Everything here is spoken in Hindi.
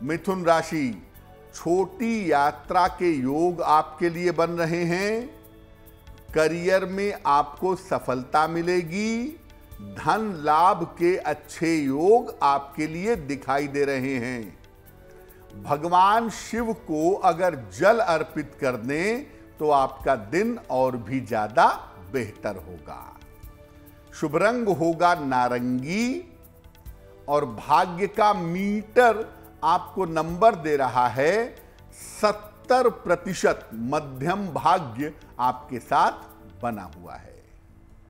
मिथुन राशि, छोटी यात्रा के योग आपके लिए बन रहे हैं। करियर में आपको सफलता मिलेगी। धन लाभ के अच्छे योग आपके लिए दिखाई दे रहे हैं। भगवान शिव को अगर जल अर्पित कर दें तो आपका दिन और भी ज़्यादा बेहतर होगा। शुभ रंग होगा नारंगी और भाग्य का मीटर आपको नंबर दे रहा है सत्तर प्रतिशत मध्यम भाग्य आपके साथ बना हुआ है।